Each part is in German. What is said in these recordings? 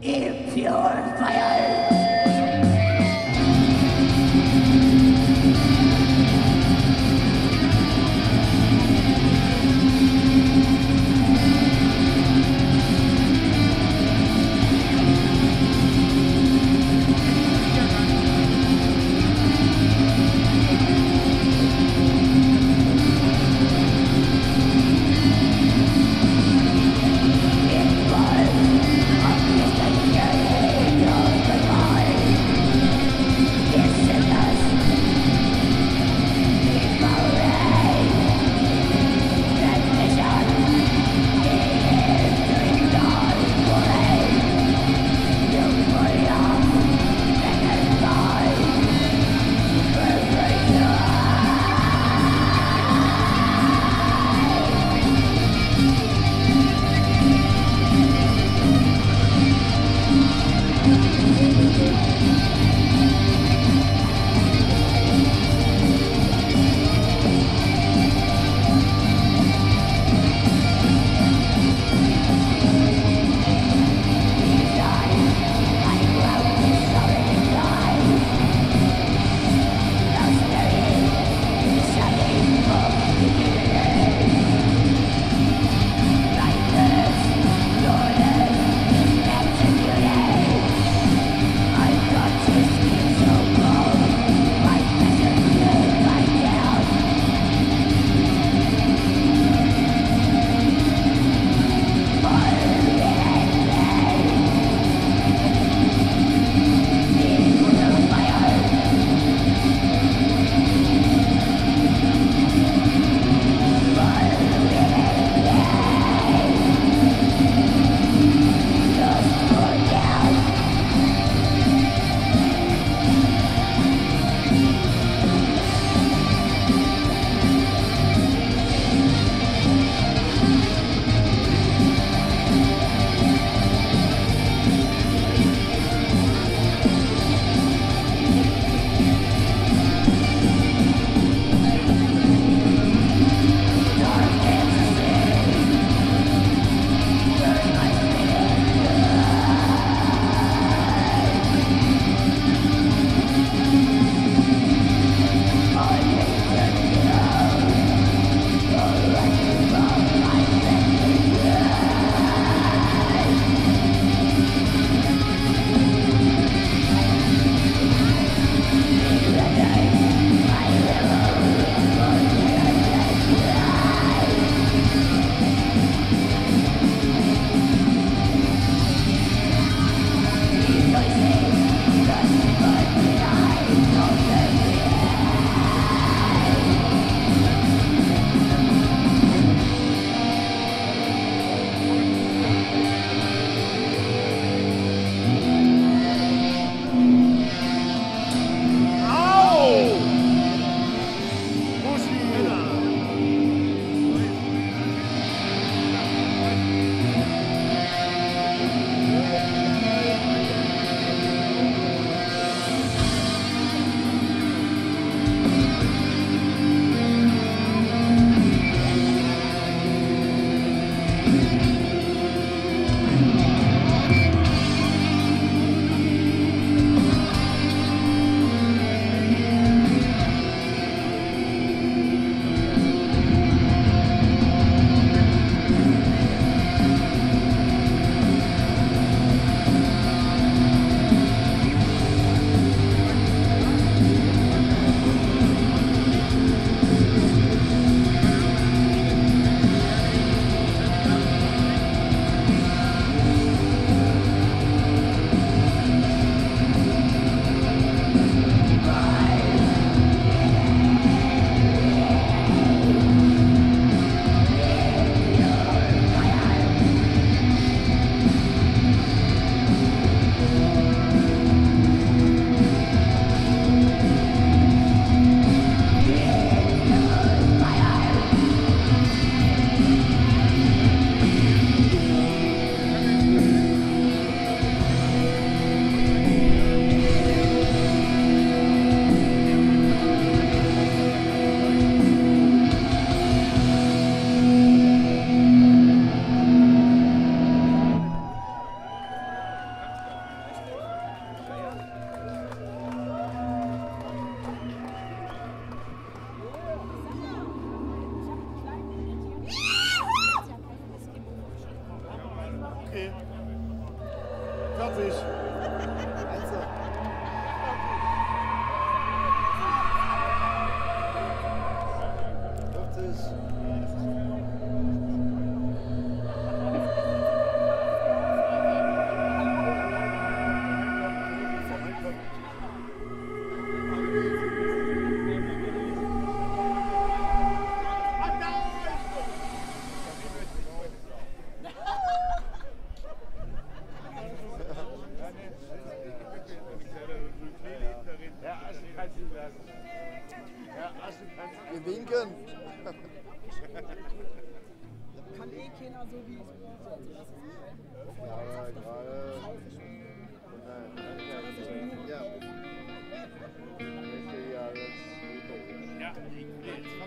Impure fire!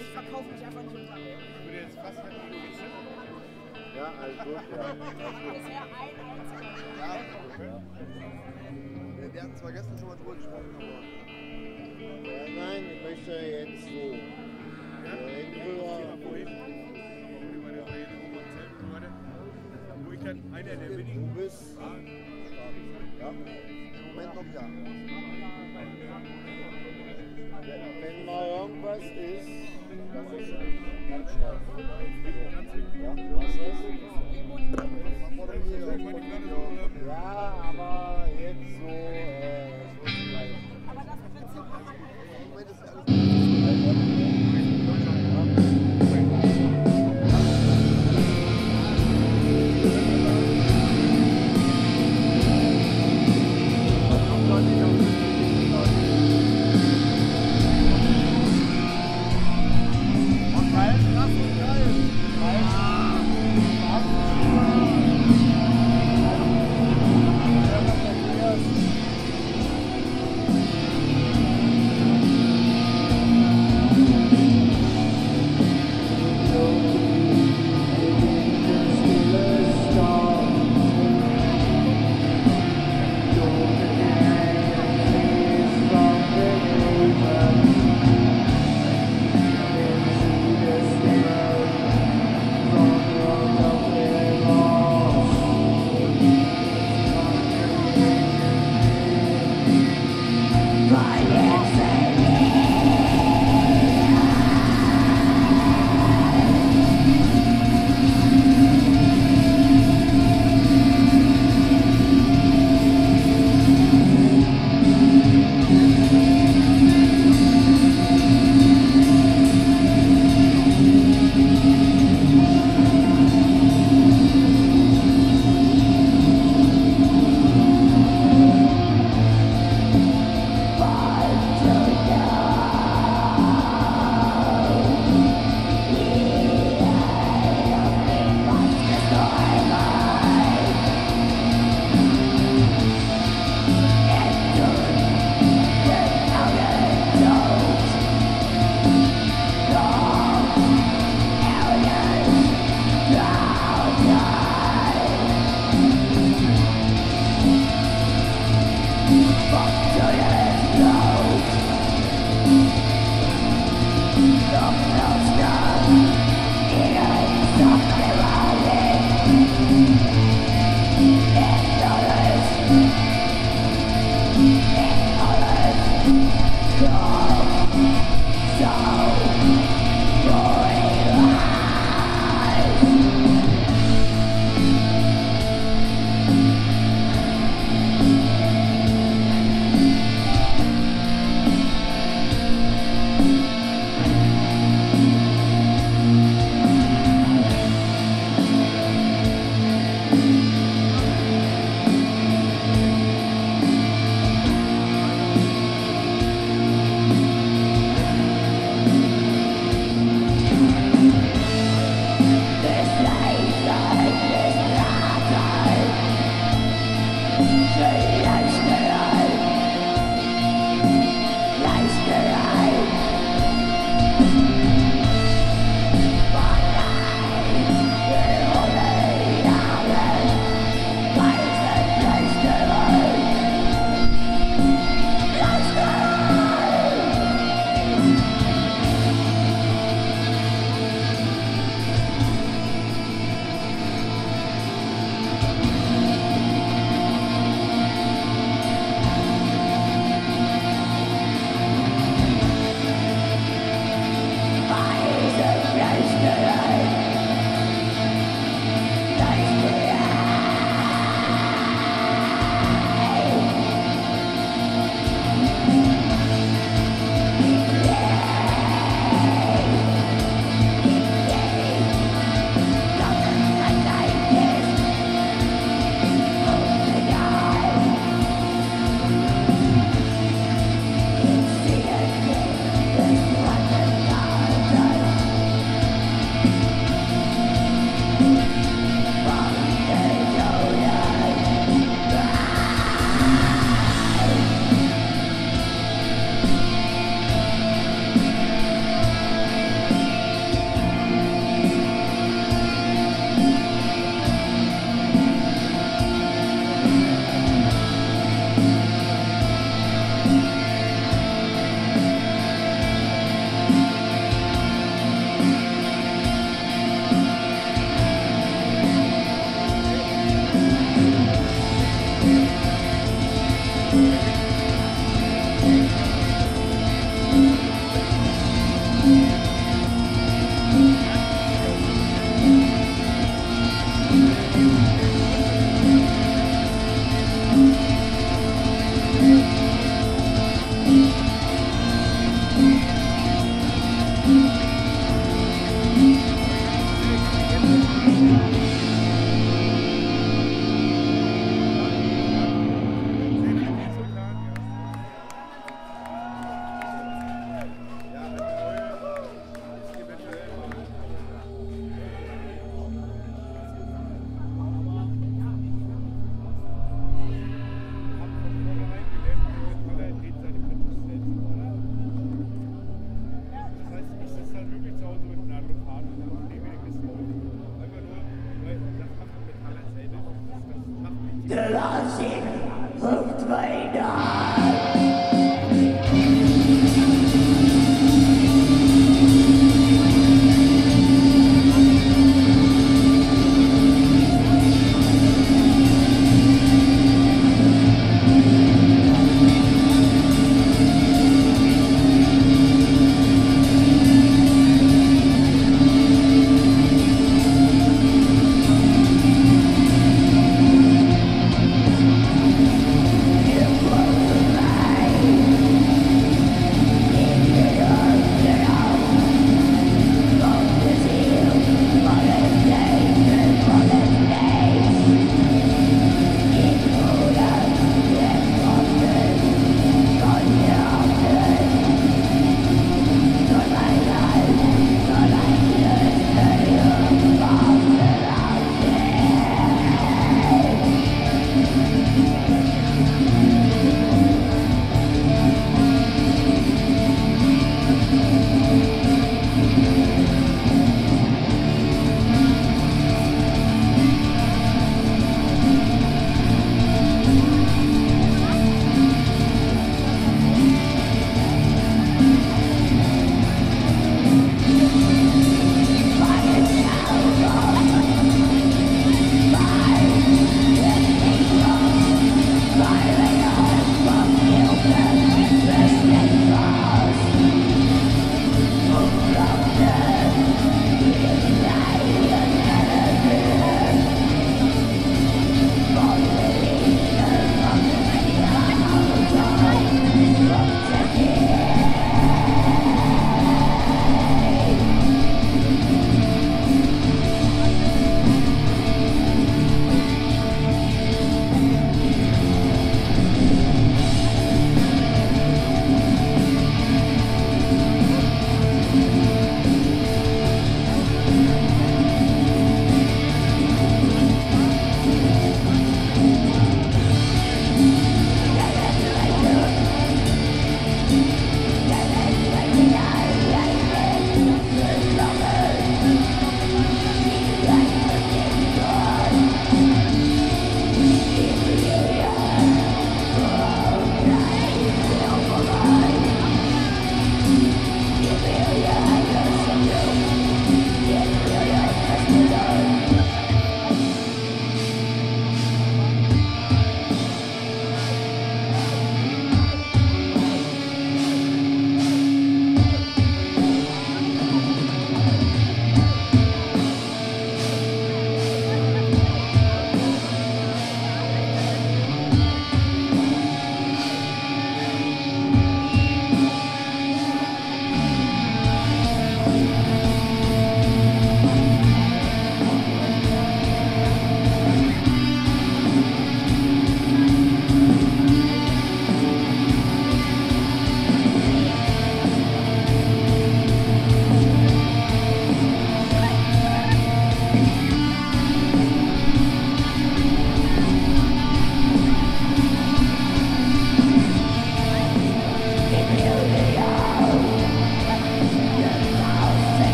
Ich verkaufe mich einfach nicht ich würde jetzt fast halt Ja, alles gut, ja. Bisher ein einziger. Wir, wir hatten zwar gestern schon mal drüber gesprochen, aber. Ja, nein, ich möchte jetzt so. Wir der Rede, wo ich dann einer der Du wenigen bist. Ja, im Moment noch ja. Wenn- mal irgendwas ist, dann ist es ganz schnell. Ja, was ist? Ja, aber jetzt so, äh, so. Aber das Prinzip hat yeah.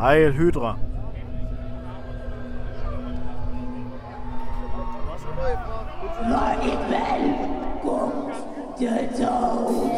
Heil Hydra. Hvor et valg går det er dog.